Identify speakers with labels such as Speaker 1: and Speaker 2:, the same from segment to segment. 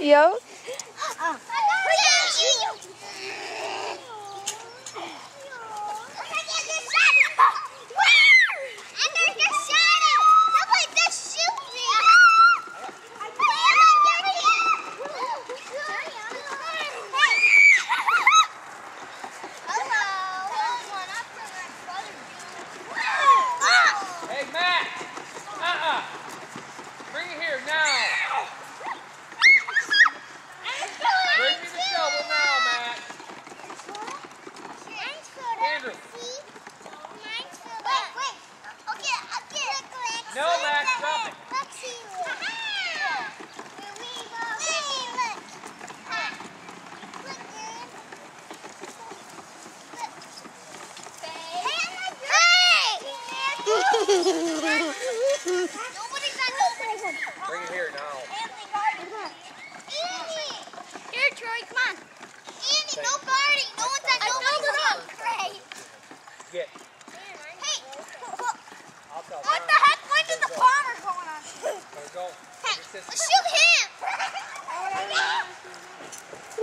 Speaker 1: Yo.
Speaker 2: Hey, Matt! Uh-uh! Bring it here now! Bring me the shovel now, Matt! Andrew. No, Max, drop it. Bring it here now.
Speaker 3: Here, come on. Andy, no guarding. No one's at nobody's house. Great.
Speaker 2: Get.
Speaker 3: Hey, what the heck? When did the bomber going on?
Speaker 2: Go.
Speaker 3: Hey, let's shoot him.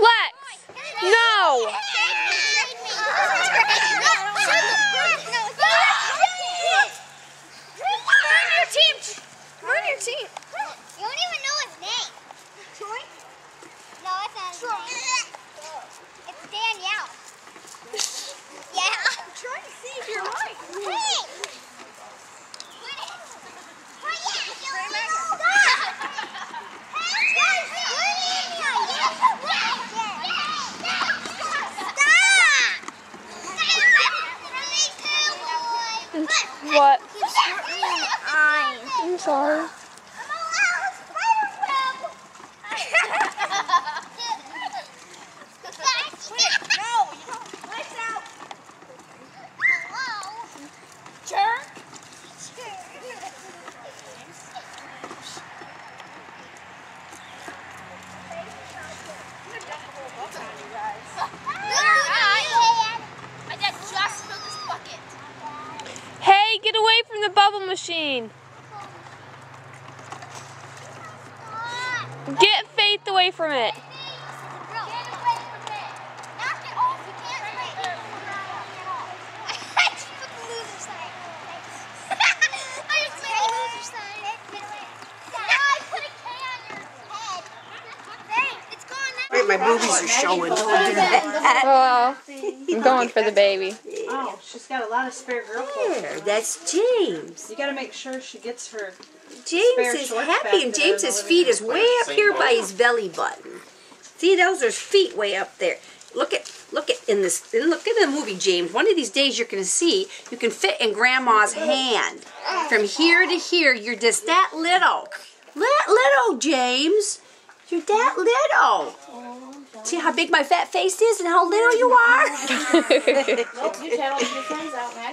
Speaker 1: Lex. No.
Speaker 3: Burn your team. Burn your team. You don't even know his name. Troy? No, it's not his name. It's Danielle. Yeah. I'm trying to see if you're right. Hey!
Speaker 1: What?
Speaker 3: Eyes.
Speaker 1: I'm sorry.
Speaker 3: No, you don't. Lights out. Hello. Jerk. My dad just filled this bucket.
Speaker 1: Hey, get away from the bubble machine. Get Faith away from it.
Speaker 4: My boobies are showing. Don't do that.
Speaker 1: Oh, I'm going for the baby.
Speaker 5: Oh, she's got a lot of spare girl clothes.
Speaker 4: There, that's James.
Speaker 5: You gotta make sure she gets her.
Speaker 4: James is happy, and
Speaker 5: in
Speaker 4: James's feet is way up here by his belly button. See, those are his feet way up there. Look at, look at in this, and look at the movie, James. One of these days you're gonna see you can fit in Grandma's hand. From here to here, you're just that little, that little, James. You're that little. See how big my fat face is and how little you are.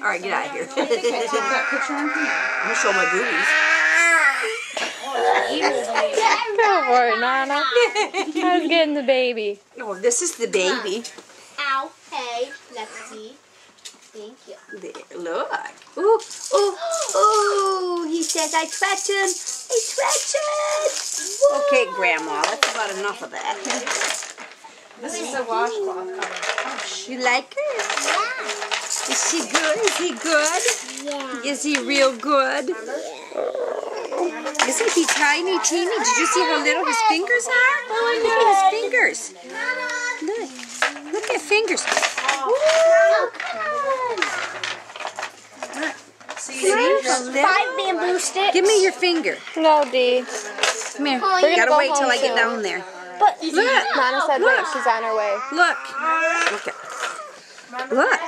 Speaker 4: All right, get out of here. I'm gonna show my boobies.
Speaker 1: Go for it, Nana. I was getting the baby.
Speaker 4: Oh, this is the baby.
Speaker 3: Ow, hey, let's see. Thank you.
Speaker 4: There, look. Ooh, ooh, ooh. He says, I touch him. I touch him. Okay, Grandma, that's about enough of that.
Speaker 5: This is a washcloth cover.
Speaker 4: You like her?
Speaker 3: Yeah.
Speaker 4: Is she good? Is he good?
Speaker 3: Yeah.
Speaker 4: Is he real good? Yeah. Isn't he tiny, teeny? Did you see how little his fingers are? Oh, Look at his fingers. Look. Look at fingers. Oh. See, how
Speaker 3: Five bamboo sticks.
Speaker 4: Give me your finger.
Speaker 1: No, Dee.
Speaker 4: Come here.
Speaker 3: Oh,
Speaker 1: We're
Speaker 4: Gotta wait till I get down there.
Speaker 3: But
Speaker 4: Look.
Speaker 1: Nana said wait, she's on her way.
Speaker 4: Look. Look at. Look.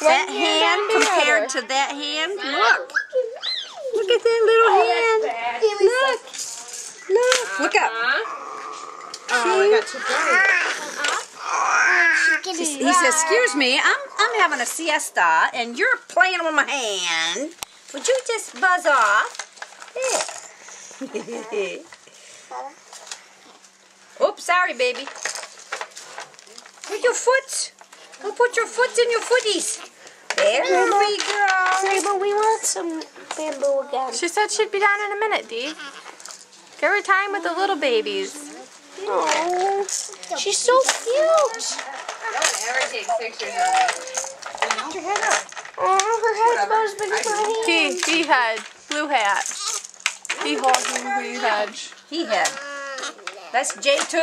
Speaker 4: That hand compared to that hand. Look. Look at that little oh, hand. Look. Look. Look up. Uh-huh.
Speaker 5: Oh, I got too bright. Uh-huh.
Speaker 4: He says, "Excuse me, I'm I'm having a siesta, and you're playing with my hand. Would you just buzz off?" Uh-huh. Yeah. Oops, sorry, baby. Put your foot. Go put your foot in your footies. There we go.
Speaker 3: but we want some bamboo again.
Speaker 1: She said she'd be down in a minute, Dee. Give her time with the little babies.
Speaker 3: Oh, she's so cute.
Speaker 2: No one ever takes pictures of
Speaker 5: Lift your head up.
Speaker 3: Oh, her head's about as big as my hand.
Speaker 1: He, he had blue hat. He holding blue hat.
Speaker 4: He had. That's J2.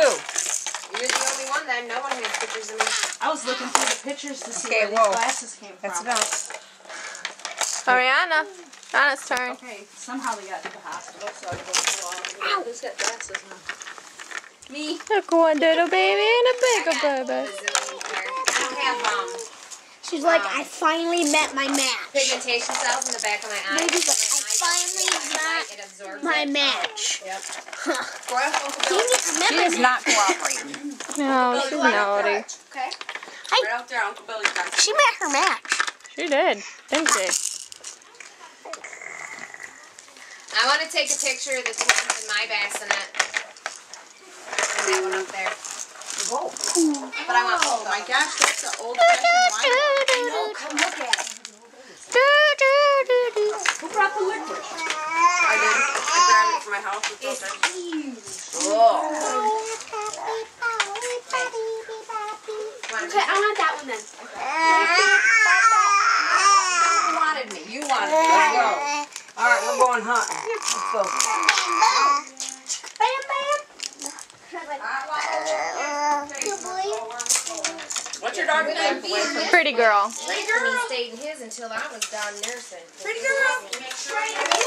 Speaker 2: You're the only one then. No one has pictures of me.
Speaker 5: I was looking through the pictures to see
Speaker 4: Okay,
Speaker 5: where these glasses came
Speaker 4: That's
Speaker 5: from.
Speaker 1: Oh,
Speaker 4: enough.
Speaker 1: Ariana. Anna's turn.
Speaker 5: Okay, somehow they got to the hospital, so I go through all of it. Who's got glasses now?
Speaker 4: Me.
Speaker 1: Look, one little baby and a bigger
Speaker 2: I got
Speaker 1: baby.
Speaker 2: a. I don't have um
Speaker 3: She's like, I finally met my match.
Speaker 2: pigmentation cells in the back of my eyes.
Speaker 3: Maybe
Speaker 2: so
Speaker 3: I
Speaker 2: when
Speaker 3: finally
Speaker 2: my
Speaker 3: met
Speaker 2: gets it absorbs
Speaker 3: My match.
Speaker 2: Yep. Go ahead,
Speaker 3: She
Speaker 2: Bill.
Speaker 3: needs to met
Speaker 4: is not cooperating.
Speaker 1: No, she's naughty.
Speaker 2: Okay.
Speaker 4: Right out there, Uncle Billy's
Speaker 3: She met her match.
Speaker 1: She did, didn't she?
Speaker 2: I want to take a picture of the twins in my bassinet. There's that one up there.
Speaker 4: Whoa.
Speaker 2: But I want both.
Speaker 5: Oh my gosh, that's an old fashioned wine.
Speaker 4: Oh, come look at it. Brought the liquid?
Speaker 2: I did. I grabbed it from my house. It's
Speaker 4: Oh.
Speaker 3: Okay, I want that one then.
Speaker 4: You wanted me. You wanted me. Let's go. All right, we're going hunting. Let's go.
Speaker 1: Pretty girl.
Speaker 2: Pretty He stayed in his until I was done nursing. Pretty girl.